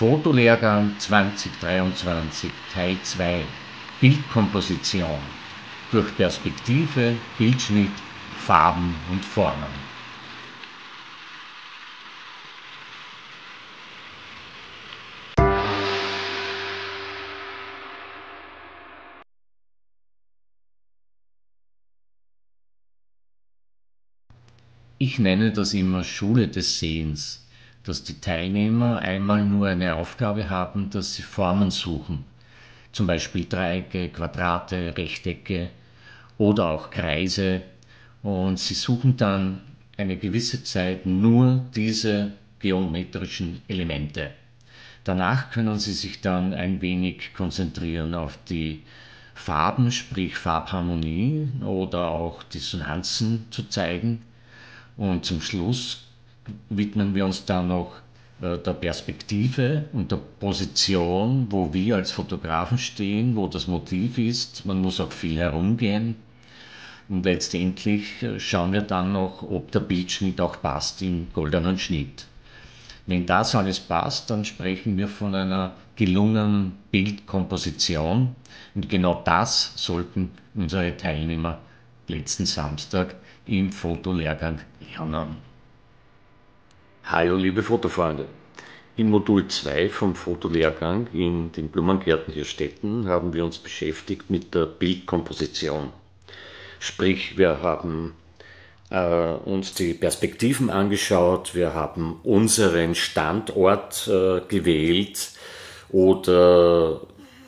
Fotolehrgang 2023 Teil 2 Bildkomposition. Durch Perspektive, Bildschnitt, Farben und Formen. Ich nenne das immer Schule des Sehens dass die Teilnehmer einmal nur eine Aufgabe haben, dass sie Formen suchen, zum Beispiel Dreiecke, Quadrate, Rechtecke oder auch Kreise und sie suchen dann eine gewisse Zeit nur diese geometrischen Elemente. Danach können Sie sich dann ein wenig konzentrieren auf die Farben, sprich Farbharmonie oder auch Dissonanzen zu zeigen. Und zum Schluss widmen wir uns dann noch äh, der Perspektive und der Position, wo wir als Fotografen stehen, wo das Motiv ist. Man muss auch viel herumgehen. Und letztendlich äh, schauen wir dann noch, ob der Bildschnitt auch passt im goldenen Schnitt. Wenn das alles passt, dann sprechen wir von einer gelungenen Bildkomposition. Und genau das sollten unsere Teilnehmer letzten Samstag im Fotolehrgang lernen. Hallo liebe Fotofreunde! In Modul 2 vom Fotolehrgang in den Blumengärten hier Städten haben wir uns beschäftigt mit der Bildkomposition. Sprich, wir haben äh, uns die Perspektiven angeschaut, wir haben unseren Standort äh, gewählt oder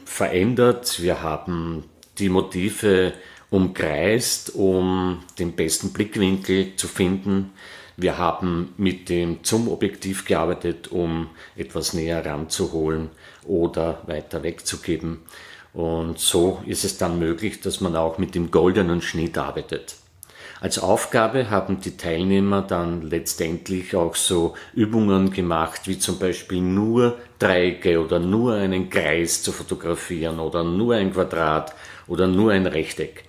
verändert, wir haben die Motive umkreist, um den besten Blickwinkel zu finden. Wir haben mit dem Zoom-Objektiv gearbeitet, um etwas näher ranzuholen oder weiter wegzugeben. Und so ist es dann möglich, dass man auch mit dem goldenen Schnitt arbeitet. Als Aufgabe haben die Teilnehmer dann letztendlich auch so Übungen gemacht, wie zum Beispiel nur Dreiecke oder nur einen Kreis zu fotografieren oder nur ein Quadrat oder nur ein Rechteck.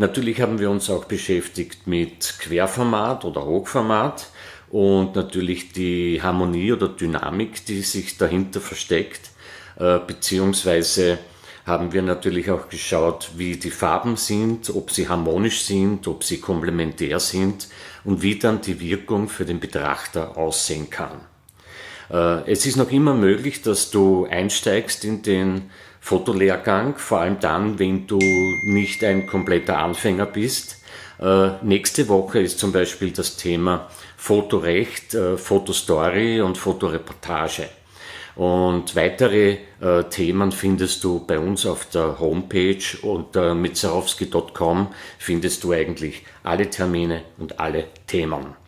Natürlich haben wir uns auch beschäftigt mit Querformat oder Hochformat und natürlich die Harmonie oder Dynamik, die sich dahinter versteckt, äh, beziehungsweise haben wir natürlich auch geschaut, wie die Farben sind, ob sie harmonisch sind, ob sie komplementär sind und wie dann die Wirkung für den Betrachter aussehen kann. Äh, es ist noch immer möglich, dass du einsteigst in den Fotolehrgang, vor allem dann, wenn du nicht ein kompletter Anfänger bist. Äh, nächste Woche ist zum Beispiel das Thema Fotorecht, äh, Fotostory und Fotoreportage. Und weitere äh, Themen findest du bei uns auf der Homepage unter mitzarowski.com findest du eigentlich alle Termine und alle Themen.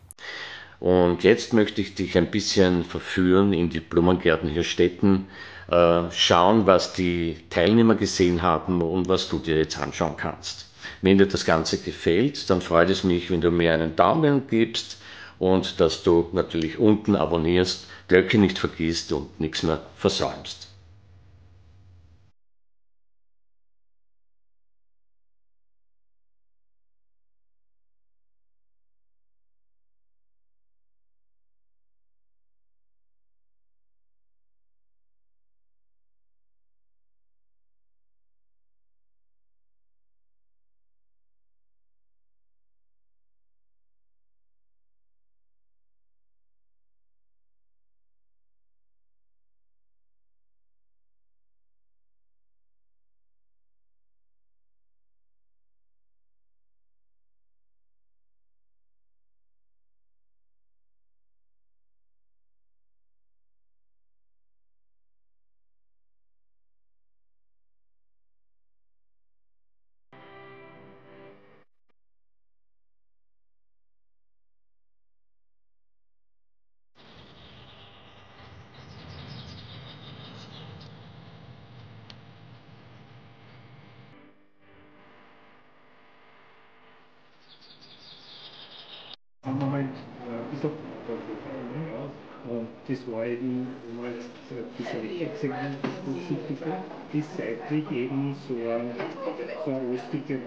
Und jetzt möchte ich dich ein bisschen verführen in die Blumengärten hier Städten, äh, schauen, was die Teilnehmer gesehen haben und was du dir jetzt anschauen kannst. Wenn dir das Ganze gefällt, dann freut es mich, wenn du mir einen Daumen gibst und dass du natürlich unten abonnierst, Glöcke nicht vergisst und nichts mehr versäumst. Das war eben, wenn man jetzt Rechtssegment berücksichtigt, ist seitlich eben so ein, so ein rostige